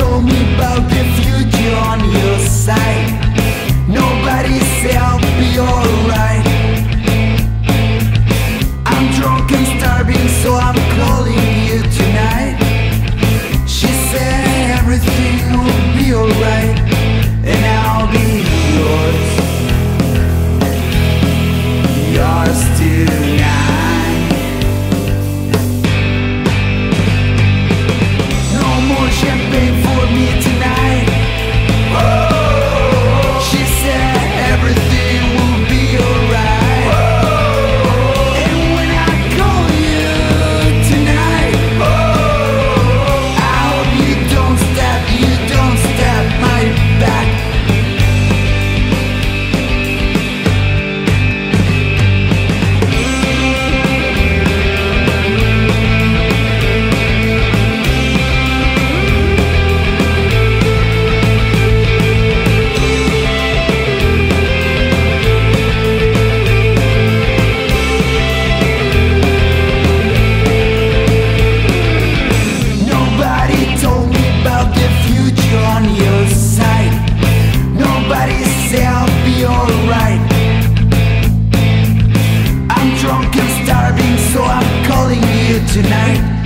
the future on your side. Nobody said I'll be alright. I'm drunk and starving so I'm tonight.